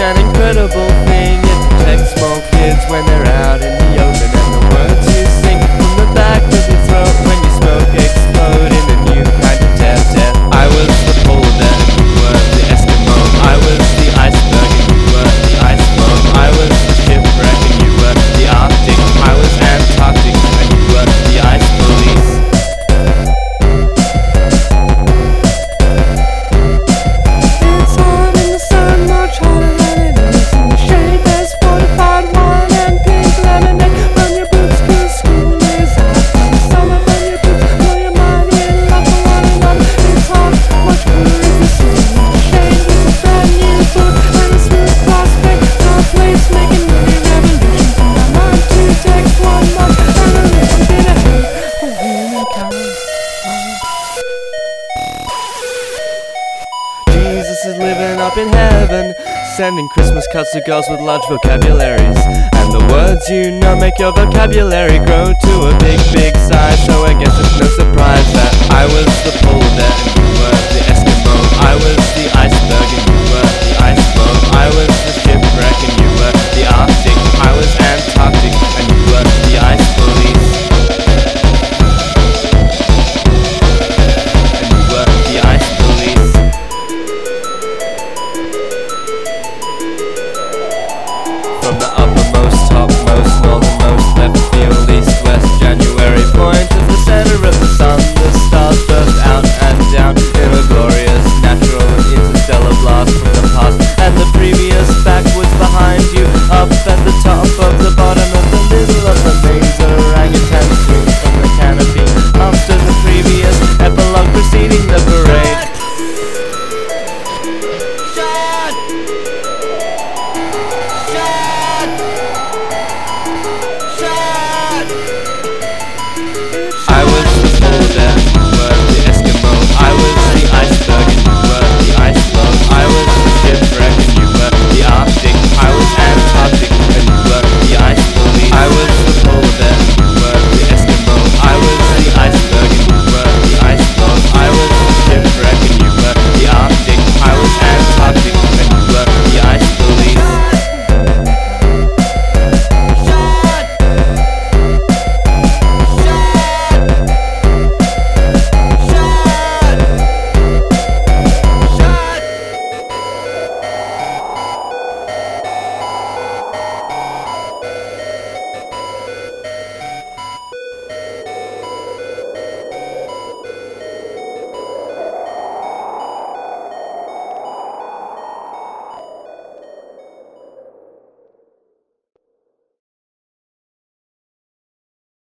an incredible thing. It protects small kids when they're out in Jesus is living up in heaven, sending Christmas cards to girls with large vocabularies. And the words you know make your vocabulary grow to a big, big size. So I guess it's no surprise that I was the pull there. from the uppermost, topmost, northernmost, left field, east, west, January point is the center of the sun, the stars burst out and down in a glory.